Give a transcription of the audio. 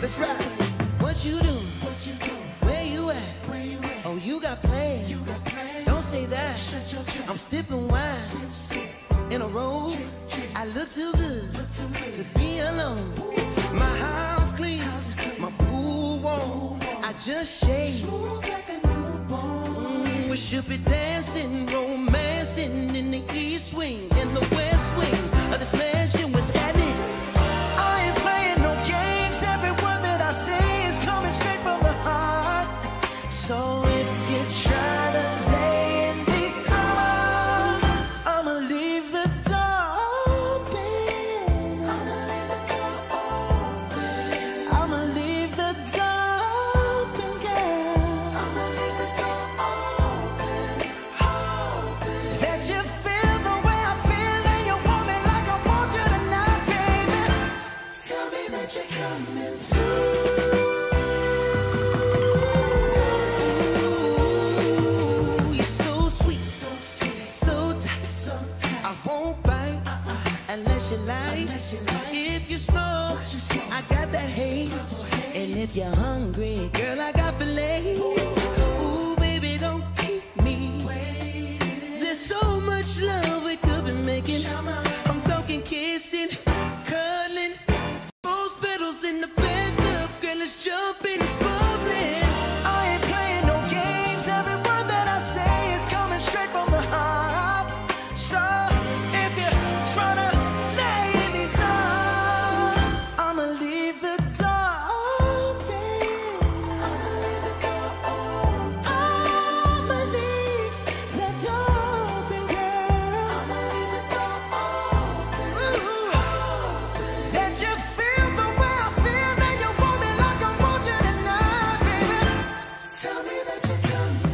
Let's ride. What you do? What you do? Where you at? Oh, you got plans. Don't say that. I'm sipping wine. In a robe. I look too good. Look too to be alone. My house clean. My. Pool warm. I just shaved. We should be dancing, romancing in the east wing, in the If you smoke, I got the haze. And if you're hungry, girl, I got filet. that you come.